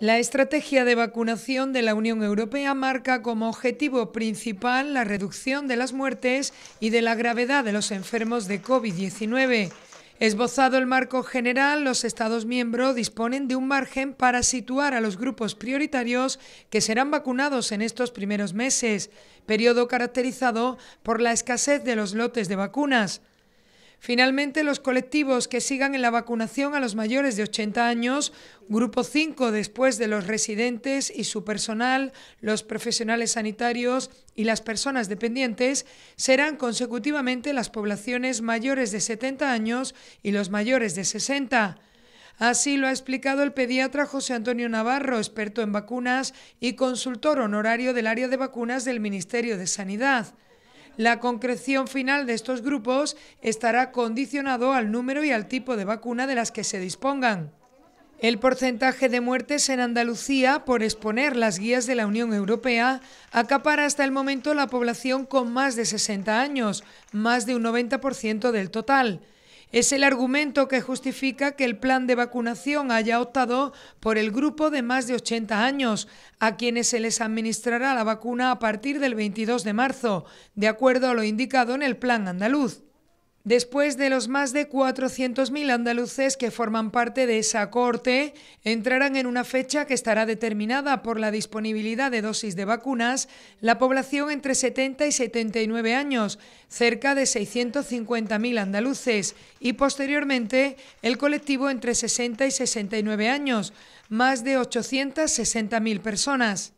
La estrategia de vacunación de la Unión Europea marca como objetivo principal la reducción de las muertes y de la gravedad de los enfermos de COVID-19. Esbozado el marco general, los Estados miembros disponen de un margen para situar a los grupos prioritarios que serán vacunados en estos primeros meses, periodo caracterizado por la escasez de los lotes de vacunas. Finalmente, los colectivos que sigan en la vacunación a los mayores de 80 años, grupo 5 después de los residentes y su personal, los profesionales sanitarios y las personas dependientes, serán consecutivamente las poblaciones mayores de 70 años y los mayores de 60. Así lo ha explicado el pediatra José Antonio Navarro, experto en vacunas y consultor honorario del área de vacunas del Ministerio de Sanidad. La concreción final de estos grupos estará condicionado al número y al tipo de vacuna de las que se dispongan. El porcentaje de muertes en Andalucía por exponer las guías de la Unión Europea acapara hasta el momento la población con más de 60 años, más de un 90% del total. Es el argumento que justifica que el plan de vacunación haya optado por el grupo de más de 80 años, a quienes se les administrará la vacuna a partir del 22 de marzo, de acuerdo a lo indicado en el plan andaluz. Después de los más de 400.000 andaluces que forman parte de esa corte, entrarán en una fecha que estará determinada por la disponibilidad de dosis de vacunas la población entre 70 y 79 años, cerca de 650.000 andaluces, y posteriormente el colectivo entre 60 y 69 años, más de 860.000 personas.